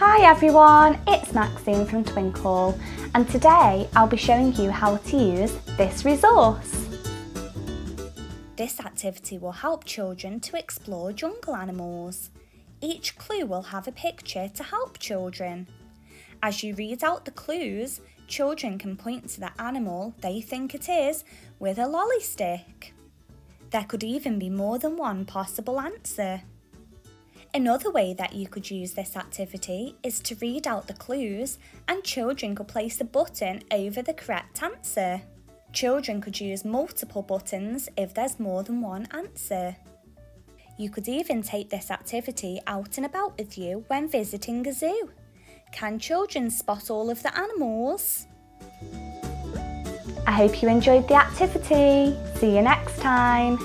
Hi everyone, it's Maxine from Twinkl and today I'll be showing you how to use this resource. This activity will help children to explore jungle animals. Each clue will have a picture to help children. As you read out the clues, children can point to the animal they think it is with a lolly stick. There could even be more than one possible answer. Another way that you could use this activity is to read out the clues and children could place a button over the correct answer. Children could use multiple buttons if there's more than one answer. You could even take this activity out and about with you when visiting a zoo. Can children spot all of the animals? I hope you enjoyed the activity. See you next time.